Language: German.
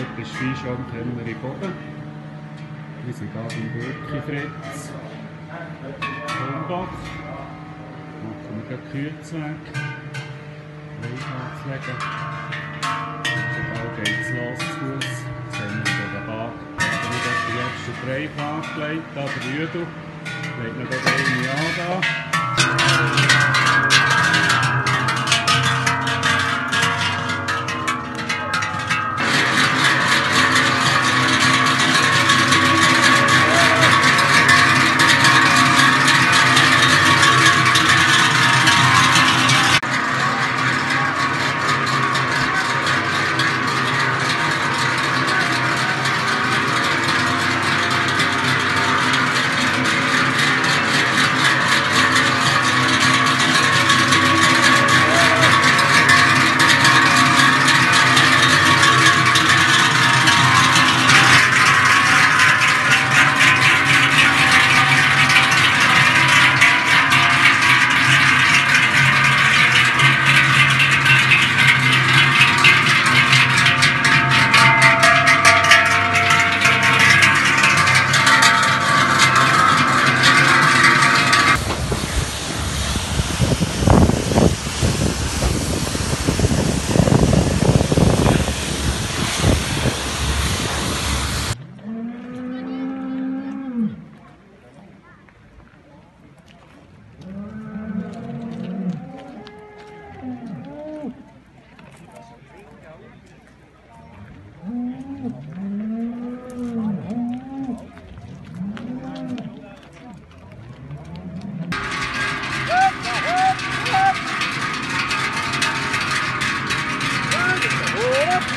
Skischau am Teneri Boden. Wir sind gerade im Bürki Fritz. Humbach. Machen wir gerade Kürzweg. Reich Sobald geht es los zu Fuß. Jetzt haben wir hier den Bad. Da wird die letzten drei angelegt. Da der Rüdel. Legt noch eine an da.